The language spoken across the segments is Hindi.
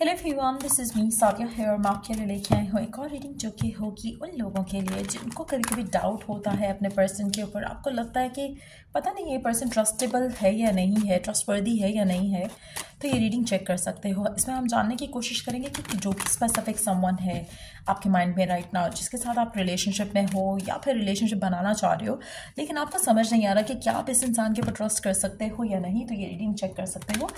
Hello everyone this is me Sadia है और मैं आपके लिए लेके आई हूँ एक और रीडिंग जो कि होगी उन लोगों के लिए जिनको कभी कभी डाउट होता है अपने पर्सन के ऊपर। आपको लगता है कि पता नहीं ये पर्सन ट्रस्टेबल है या नहीं है ट्रस्टवर्दी है या नहीं है। तो ये रीडिंग चेक कर सकते हो। इसमें हम जानने की कोशिश करेंगे कि जो स्पेसिफिक समवन है आपके माइंड में राइट नाउ जिसके साथ आप रिलेशनशिप में हो या फिर रिलेशनशिप बनाना चाह रहे हो, लेकिन आपको समझ नहीं आ रहा कि क्या आप इस इंसान के ऊपर ट्रस्ट कर सकते हो या नहीं तो ये रीडिंग चेक कर सकते हो।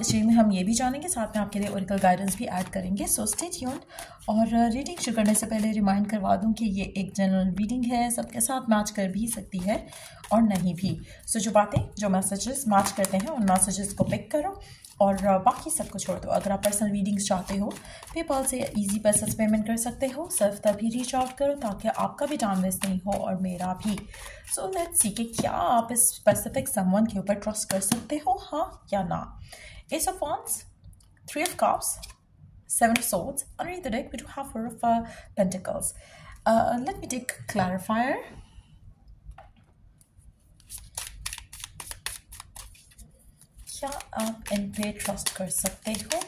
इस रीडिंग में हम ये भी जानेंगे, साथ में आपके लिए ओरिकल गाइडेंस भी ऐड करेंगे। सो स्टे ट्यून्ड और रीडिंग शुरू करने से पहले रिमाइंड करवा दूँ कि ये एक जनरल रीडिंग है, सबके साथ मैच कर भी सकती है। और नहीं भी। सो so, जो बातें जो मैसेजेस मैच करते हैं उन मैसेजेस को पिक करो और बाकी सबको छोड़ दो। अगर आप पर्सनल रीडिंग्स चाहते हो पेपल से इजी पैसा पेमेंट कर सकते हो। सिर्फ़ तभी रीच आउट करो ताकि आपका भी टाइम वेस्ट नहीं हो और मेरा भी। सो लेट्स सी कि क्या आप इस स्पेसिफिक समवन के ऊपर ट्रस्ट कर सकते हो हाँ या ना। Ace of wands three of cups seven of swords underneath the deck we do क्या आप इन पे ट्रस्ट कर सकते हो?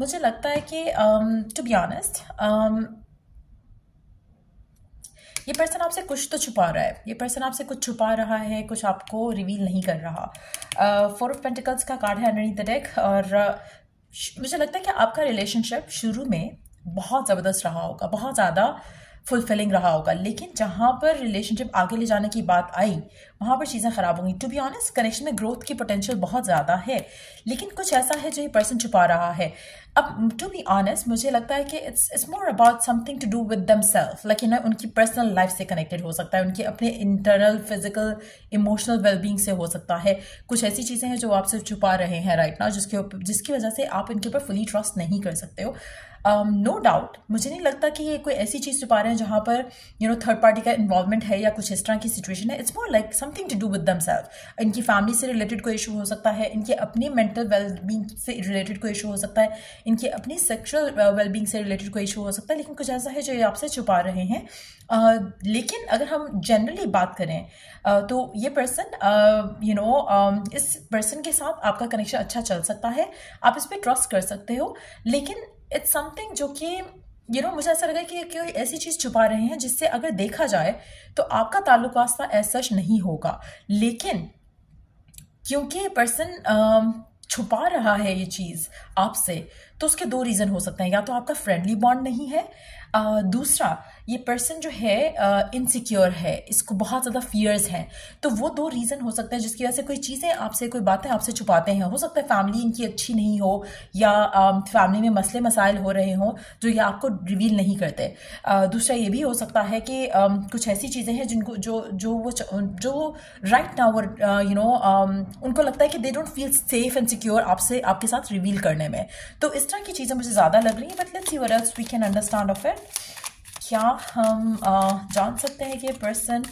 मुझे लगता है कि टू बी ऑनेस्ट ये पर्सन आपसे कुछ तो छुपा रहा है। ये पर्सन आपसे कुछ छुपा रहा है कुछ आपको रिवील नहीं कर रहा। फोर ऑफ़ पेंटिकल्स का कार्ड है अंडरनीथ द डेक और uh, मुझे लगता है कि आपका रिलेशनशिप शुरू में बहुत ज़बरदस्त रहा होगा बहुत ज़्यादा फुलफिलिंग रहा होगा। लेकिन जहाँ पर रिलेशनशिप आगे ले जाने की बात आई, वहाँ पर चीज़ें ख़राब होंगी। टू बी ऑनेस्ट कनेक्शन में ग्रोथ की पोटेंशियल बहुत ज़्यादा है। लेकिन कुछ ऐसा है जो ये पर्सन छुपा रहा है। अब टू बी ऑनेस्ट मुझे लगता है कि it's it's more about something to do with them self like you ना उनकी पर्सनल लाइफ से कनेक्टेड हो सकता है उनकी अपने इंटरनल फ़िज़िकल इमोशनल वेलबींग से हो सकता है। कुछ ऐसी चीज़ें हैं जो आपसे छुपा रहे हैं राइट ना जिसके जिसकी वजह से आप इनके ऊपर फुली ट्रस्ट नहीं कर सकते हो। नो um, डाउट no मुझे नहीं लगता कि ये कोई ऐसी चीज़ छुपा रहे हैं जहाँ पर यू नो थर्ड पार्टी का इन्वॉल्वमेंट है या कुछ इस तरह की सिचुएशन है। It's more like something to do with them self इनकी फैमिली से रिलेटेड कोई इशू हो सकता है इनके अपने मेंटल वेलबींग से रिलेटेड कोई इशू हो सकता है इनके अपनी सेक्शुअल वेलबींग से रिलेटेड कोई इशू हो सकता है लेकिन कुछ ऐसा है जो ये आपसे छुपा रहे हैं। Uh, लेकिन अगर हम जनरली बात करें uh, तो ये पर्सन यू नो इस पर्सन के साथ आपका कनेक्शन अच्छा चल सकता है आप इस पर ट्रस्ट कर सकते हो लेकिन इट्स समथिंग जो कि यू नो मुझे ऐसा लगा कि कोई ऐसी चीज़ छुपा रहे हैं जिससे अगर देखा जाए तो आपका ताल्लुक वास्ता ऐसा नहीं होगा। लेकिन क्योंकि पर्सन छुपा रहा है ये चीज़ आपसे तो उसके दो रीज़न हो सकते हैं। या तो आपका फ्रेंडली बॉन्ड नहीं है दूसरा ये पर्सन जो है इनसिक्योर है इसको बहुत ज़्यादा फियर्स हैं। तो वो दो रीज़न हो सकते हैं जिसकी वजह से कोई चीज़ें आपसे कोई बातें आपसे छुपाते हैं। हो सकता है फैमिली इनकी अच्छी नहीं हो या फैमिली में मसले मसाइल हो रहे हों जो ये आपको रिवील नहीं करते। आ, दूसरा ये भी हो सकता है कि कुछ ऐसी चीज़ें हैं जिनको जो जो वो जो राइट नाउ यू नो उनको लगता है कि they don't feel safe and secure आपसे आपके साथ रिवील करने में। तो इस तरह की चीज़ें मुझे ज़्यादा लग रही हैं but let's see what else we can understand of it क्या हम आ, जान सकते हैं कि पर्सन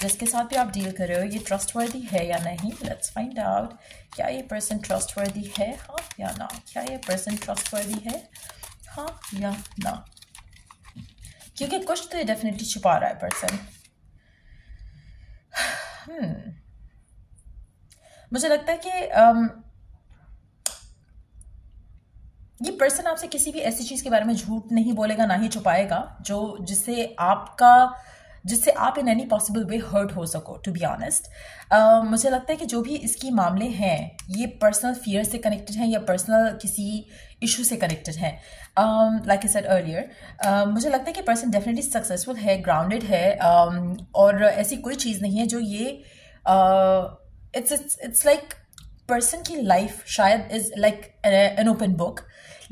जिसके साथ भी आप डील कर रहे हो ये ट्रस्टवर्दी है या नहीं? लेट्स फाइंड आउट क्या ये पर्सन ट्रस्टवर्दी है? हाँ या ना? क्या ये पर्सन ट्रस्टवर्दी है? हाँ या ना? क्योंकि कुछ तो ये डेफिनेटली छुपा रहा है पर्सन hmm. मुझे लगता है कि um, ये पर्सन आपसे किसी भी ऐसी चीज़ के बारे में झूठ नहीं बोलेगा ना ही छुपाएगा जो जिससे आपका जिससे आप in any possible way hurt हो सको टू बी ऑनेस्ट मुझे लगता है कि जो भी इसकी मामले हैं ये पर्सनल फियर से कनेक्टेड हैं या पर्सनल किसी इशू से कनेक्टेड हैं। लाइक आई सेड अर्लियर मुझे लगता है कि पर्सन डेफिनेटली सक्सेसफुल है ग्राउंडेड है um, और ऐसी कोई चीज़ नहीं है जो ये it's it's it's like person की लाइफ शायद is like an open book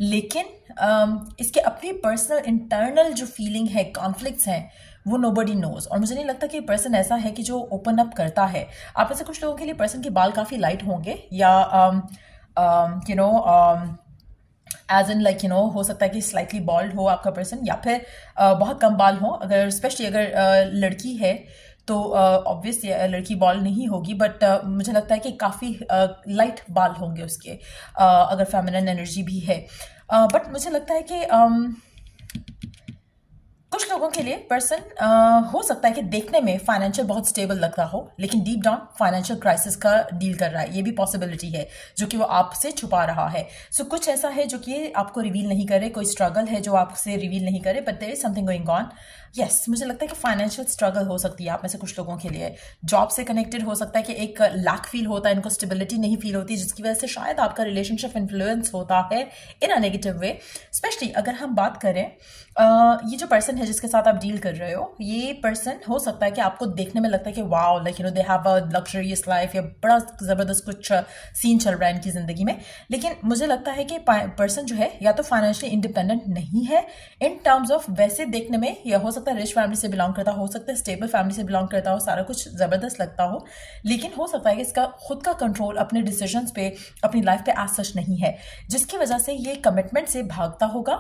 लेकिन um, इसके अपनी पर्सनल इंटरनल जो फीलिंग है कॉन्फ्लिक्ट्स हैं वो नो बडी नोज़ और मुझे नहीं लगता कि पर्सन ऐसा है कि जो ओपन अप करता है. आप ऐसे कुछ लोगों के लिए पर्सन के बाल काफ़ी लाइट होंगे या you know as in like you know हो सकता है कि स्लाइटली बॉल्ड हो आपका पर्सन या फिर uh, बहुत कम बाल हो. अगर स्पेशली अगर uh, लड़की है तो ऑब्वियस uh, लड़की बॉल नहीं होगी बट uh, मुझे लगता है कि काफ़ी लाइट uh, बाल होंगे उसके uh, अगर फेमिनन एनर्जी भी है। बट uh, मुझे लगता है कि um, कुछ लोगों के लिए पर्सन हो सकता है कि देखने में फाइनेंशियल बहुत स्टेबल लगता हो लेकिन डीप डाउन फाइनेंशियल क्राइसिस का डील कर रहा है। ये भी पॉसिबिलिटी है जो कि वो आपसे छुपा रहा है। सो so, कुछ ऐसा है जो कि आपको रिवील नहीं करे कोई स्ट्रगल है जो आपसे रिवील नहीं करे but there is something going on yes मुझे लगता है कि फाइनेंशियल स्ट्रगल हो सकती है आप में से कुछ लोगों के लिए। जॉब से कनेक्टेड हो सकता है कि एक लैक फील होता है इनको स्टेबिलिटी नहीं फील होती जिसकी वजह से शायद आपका रिलेशनशिप इन्फ्लुएंस होता है इन अ नेगेटिव वे स्पेशली अगर हम बात करें ये जो पर्सन है जिसके साथ आप डील कर रहे हो, ये पर्सन हो सकता है कि आपको देखने में लगता है कि wow like you know they have a luxurious life या बड़ा ज़बरदस्त कुछ सीन चल रहा है इनकी ज़िंदगी में। लेकिन मुझे लगता है कि पर्सन जो है, या तो फाइनेंशियली इंडिपेंडेंट नहीं है। इन टर्म्स ऑफ़ वैसे देखने में, या हो सकता है रिच फैमिली से बिलोंग करता, हो सकता है स्टेबल फैमिली से बिलोंग करता हो, सारा कुछ ज़बरदस्त लगता हो। लेकिन हो सकता है कि इसका खुद का कंट्रोल अपने डिसीज़न पे, अपनी लाइफ पे आज सच नहीं है। जिसकी वजह से ये कमिटमेंट से भागता होगा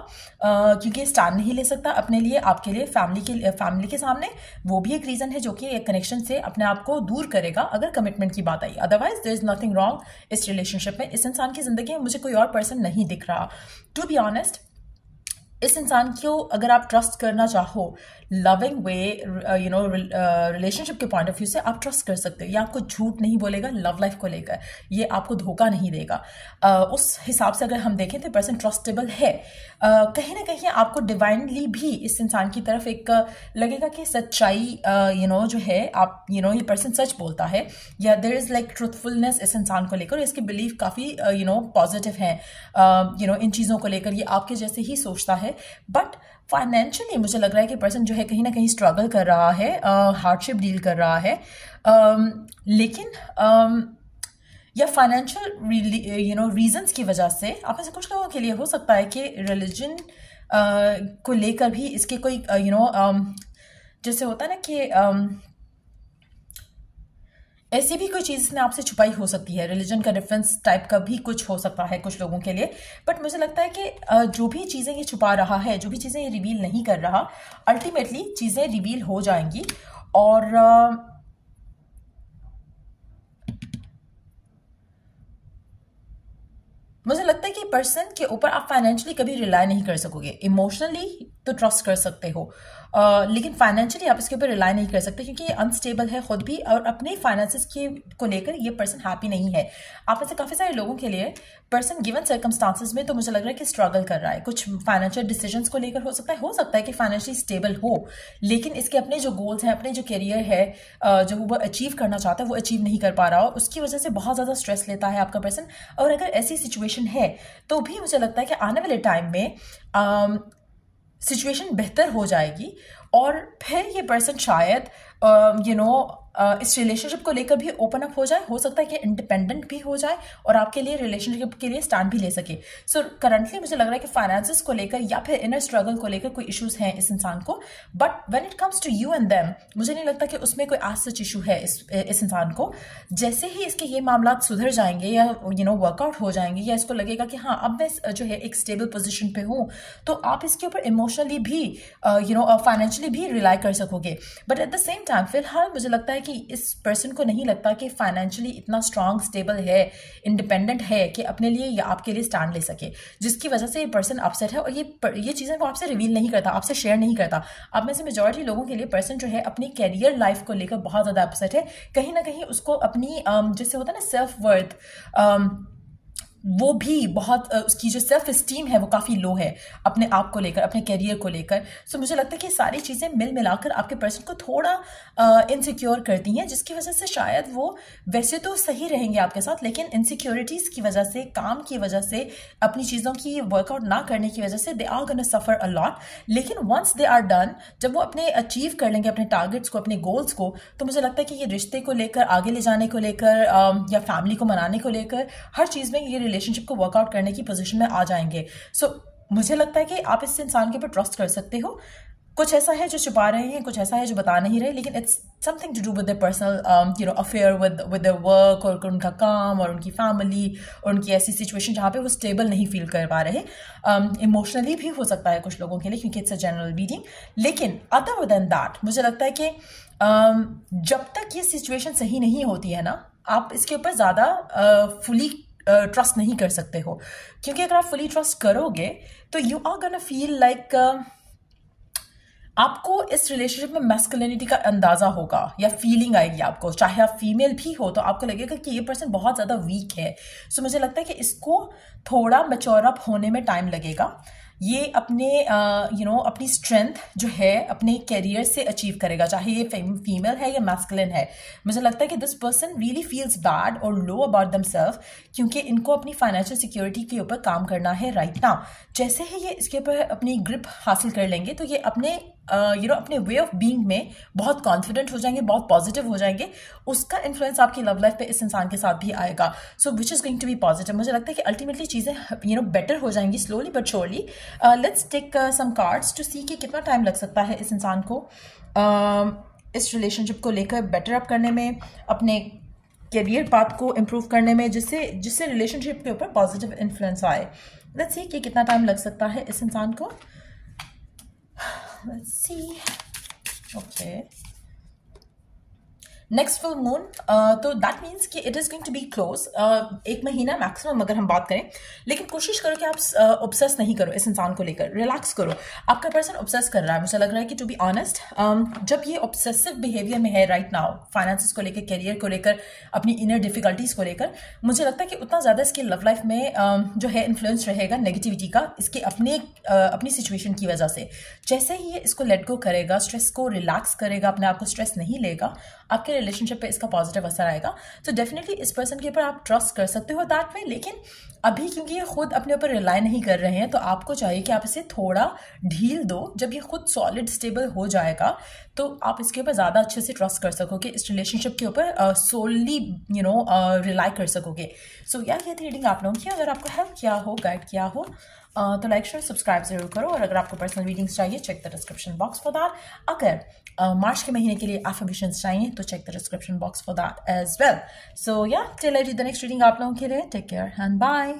क्योंकि स्टैंड नहीं ले सकता अपने लिए आपके लिए फैमिली के फैमिली के सामने, वो भी एक रीज़न है जो कि एक कनेक्शन से अपने आप को दूर करेगा अगर कमिटमेंट की बात आई। Otherwise there is nothing wrong this relationship में। इस इंसान की ज़िंदगी में मुझे कोई और पर्सन नहीं दिख रहा। टू बी ऑनेस्ट इस इंसान को अगर आप ट्रस्ट करना चाहो loving way you know relationship के पॉइंट ऑफ़ व्यू से आप ट्रस्ट कर सकते हो। ये आपको झूठ नहीं बोलेगा लव लाइफ को लेकर। ये आपको धोखा नहीं देगा। Uh, उस हिसाब से अगर हम देखें तो पर्सन ट्रस्टेबल है। Uh, कहीं ना कहीं आपको डिवाइनली भी इस इंसान की तरफ़ एक uh, लगेगा कि सच्चाई यू नो जो है आप यू you नो know, ये पर्सन सच बोलता है। या देर इज़ लाइक ट्रूथफुलनेस इस इंसान को लेकर इसके बिलीव काफ़ी यू नो पॉजिटिव हैं। यू नो इन चीज़ों को लेकर ये आपके जैसे ही सोचता है। बट फाइनेंशियली मुझे लग रहा है कि पर्सन जो है कहीं ना कहीं स्ट्रगल कर रहा है हार्डशिप uh, डील कर रहा है। um, लेकिन um, या फाइनेंशियल यू नो रीजंस की वजह से आप में से कुछ लोगों के लिए हो सकता है कि रिलीजन uh, को लेकर भी इसके कोई यू नो जैसे होता है ना कि ऐसी भी कोई चीज़ इसने आपसे छुपाई हो सकती है। रिलीजन का डिफरेंस टाइप का भी कुछ हो सकता है कुछ लोगों के लिए। बट मुझे लगता है कि जो भी चीज़ें ये छुपा रहा है, जो भी चीज़ें ये रिवील नहीं कर रहा अल्टीमेटली चीज़ें रिवील हो जाएँगी। और मुझे लगता है कि पर्सन के ऊपर आप फाइनेंशियली कभी रिलाई नहीं कर सकोगे। इमोशनली तो ट्रस्ट कर सकते हो। लेकिन फाइनेंशियली आप इसके ऊपर रिलाई नहीं कर सकते क्योंकि ये अनस्टेबल है खुद भी और अपने फाइनेंसिस के को लेकर ये पर्सन हैप्पी नहीं है। आप ऐसे काफ़ी सारे लोगों के लिए पर्सन गिवन सर्कमस्टांसिस में तो मुझे लग रहा है कि स्ट्रगल कर रहा है। कुछ फाइनेंशियल डिसीज़न को लेकर हो सकता है, हो सकता है कि फाइनेंशियली स्टेबल हो, लेकिन इसके अपने जो गोल्स हैं, अपने जो करियर है जो वो अचीव करना चाहता है, वो अचीव नहीं कर पा रहा हो उसकी वजह से बहुत ज़्यादा स्ट्रेस लेता है आपका पर्सन और अगर ऐसी सिचुएशन है तो भी मुझे लगता है कि आने वाले टाइम में सिचुएशन बेहतर हो जाएगी और फिर ये पर्सन शायद यू नो इस रिलेशनशिप को लेकर भी ओपन अप हो जाए हो सकता है कि इंडिपेंडेंट भी हो जाए और आपके लिए रिलेशनशिप के लिए स्टैंड भी ले सके। सो so, करंटली मुझे लग रहा है कि फाइनेंसिस को लेकर या फिर इनर स्ट्रगल को लेकर कोई इश्यूज़ हैं इस इंसान को but when it comes to you and them मुझे नहीं लगता कि उसमें कोई आज सच इशू है इस इस इंसान को। जैसे ही इसके ये मामला सुधर जाएँगे या यू नो वर्कआउट हो जाएँगे या इसको लगेगा कि हाँ अब मैं जो है एक स्टेबल पोजिशन पे हूँ तो आप इसके ऊपर इमोशनली भी यू नो फाइनेंशियली भी रिलाई कर सकोगे। But at the same time फ़िलहाल मुझे लगता है कि इस पर्सन को नहीं लगता कि फाइनेंशियली इतना स्ट्रांग स्टेबल है इंडिपेंडेंट है कि अपने लिए या आपके लिए स्टैंड ले सके। जिसकी वजह से ये पर्सन अपसेट है और ये ये चीज़ें वो आपसे रिवील नहीं करता, आपसे शेयर नहीं करता। अब में से मेजोरिटी लोगों के लिए पर्सन जो है अपनी कैरियर लाइफ को लेकर बहुत ज़्यादा अपसेट है। कहीं ना कहीं उसको अपनी जैसे होता है ना सेल्फ वर्थ वो भी बहुत उसकी जो सेल्फ इस्टीम है वो काफ़ी लो है अपने आप को लेकर, अपने करियर को लेकर। सो मुझे लगता है कि सारी चीज़ें मिल मिलाकर आपके पर्सन को थोड़ा इनसिक्योर करती हैं, जिसकी वजह से शायद वो वैसे तो सही रहेंगे आपके साथ, लेकिन इनसिक्योरिटीज़ की वजह से, काम की वजह से, अपनी चीज़ों की वर्कआउट ना करने की वजह से they are gonna suffer a lot लेकिन वंस दे आर डन जब वो अपने अचीव कर लेंगे, अपने टारगेट्स को, अपने गोल्स को तो मुझे लगता है कि ये रिश्ते को लेकर, आगे ले जाने को लेकर या फैमिली को मनाने को लेकर, हर चीज़ में ये रिलेशनशिप को वर्कआउट करने की पोजिशन में आ जाएँगे। सो so, मुझे लगता है कि आप इस इंसान के ऊपर ट्रस्ट कर सकते हो। कुछ ऐसा है जो छुपा रहे हैं कुछ ऐसा है जो बता नहीं रहे लेकिन it's something to do with personal you know affair with with work और उनका काम और उनकी फैमिली और उनकी ऐसी सिचुएशन जहाँ पे वो स्टेबल नहीं फील कर पा रहे। इमोशनली um, भी हो सकता है कुछ लोगों के लिए क्योंकि इट्स अ जनरल रीडिंग लेकिन अदर देन दैट मुझे लगता है कि um, जब तक ये सिचुएशन सही नहीं होती है ना आप इसके ऊपर ज़्यादा फुली uh, ट्रस्ट नहीं कर सकते हो। क्योंकि अगर आप फुली ट्रस्ट करोगे तो you are gonna feel like आपको इस रिलेशनशिप में मैस्कुलिनिटी का अंदाज़ा होगा या फीलिंग आएगी आपको। चाहे आप फीमेल भी हो तो आपको लगेगा कि ये पर्सन बहुत ज़्यादा वीक है। सो so, मुझे लगता है कि इसको थोड़ा मेच्योर अप होने में टाइम लगेगा। ये अपने यू नो अपनी स्ट्रेंथ जो है, अपने करियर से अचीव करेगा। चाहे ये फीमेल है या मैस्कुलिन है। मुझे लगता है कि this person really feels bad और लो अबाउट दम सेल्फ क्योंकि इनको अपनी फाइनेंशियल सिक्योरिटी के ऊपर काम करना है राइट नाउ जैसे ही ये इसके ऊपर अपनी ग्रिप हासिल कर लेंगे तो ये अपने यू नो अपने वे ऑफ़ बीइंग में बहुत कॉन्फिडेंट हो जाएँगे बहुत पॉजिटिव हो जाएँगे। उसका इन्फ्लुएंस आपकी लव लाइफ पे इस इंसान के साथ भी आएगा। So which is going to be positive मुझे लगता है कि अल्टीमेटली चीज़ें यू नो बेटर हो जाएँगी slowly but surely let's take some cards to see कि कितना टाइम लग सकता है इस इंसान को uh, इस रिलेशनशिप को लेकर बेटर अप करने में अपने करियर पाथ को इम्प्रूव करने में जिससे जिससे रिलेशनशिप के ऊपर पॉजिटिव इन्फ्लुएंस आए। लेट्स सी कि कितना टाइम लग सकता है इस इंसान को। Let's see. Okay next full moon तो दैट मीन्स कि it is going to be close एक महीना मैक्सिमम अगर हम बात करें लेकिन कोशिश करो कि आप ऑब्सेस uh, नहीं करो इस इंसान को लेकर रिलैक्स करो। आपका पर्सन ऑब्सेस कर रहा है मुझे लग रहा है कि टू बी ऑनेस्ट जब ये ऑब्सेसिव बिहेवियर में है राइट नाउ फाइनेंसिस को लेकर करियर को लेकर अपनी इनर डिफिकल्टीज को लेकर मुझे लगता है कि उतना ज़्यादा इसकी लव लाइफ में um, जो है इन्फ्लुएंस रहेगा नेगेटिविटी का इसके अपने uh, अपनी सिचुएशन की वजह से। जैसे ही ये इसको लेट गो करेगा स्ट्रेस को रिलैक्स करेगा अपने आप को स्ट्रेस नहीं लेगा आपके रिलेशनशिप पे इसका पॉजिटिव असर आएगा। तो डेफिनेटली इस पर्सन के ऊपर आप ट्रस्ट कर सकते हो दैट वे लेकिन अभी क्योंकि ये खुद अपने ऊपर रिलाई नहीं कर रहे हैं तो आपको चाहिए कि आप इसे थोड़ा ढील दो। जब ये खुद सॉलिड स्टेबल हो जाएगा तो आप इसके ऊपर ज़्यादा अच्छे से ट्रस्ट कर सकोगे इस रिलेशनशिप के ऊपर सोलली यू नो रिलाई कर सकोगे। सो so, ये थी रीडिंग आप लोगों की अगर आपको हेल्प किया हो गाइड किया हो तो लाइक शेयर सब्सक्राइब ज़रूर करो और अगर आपको पर्सनल रीडिंग्स चाहिए check the description box for that अगर मार्च के महीने के लिए एफर्मेशन चाहिए तो check the description box for that as well so yeah till I the next reading आप लोगों के लिए टेक केयर एंड बाय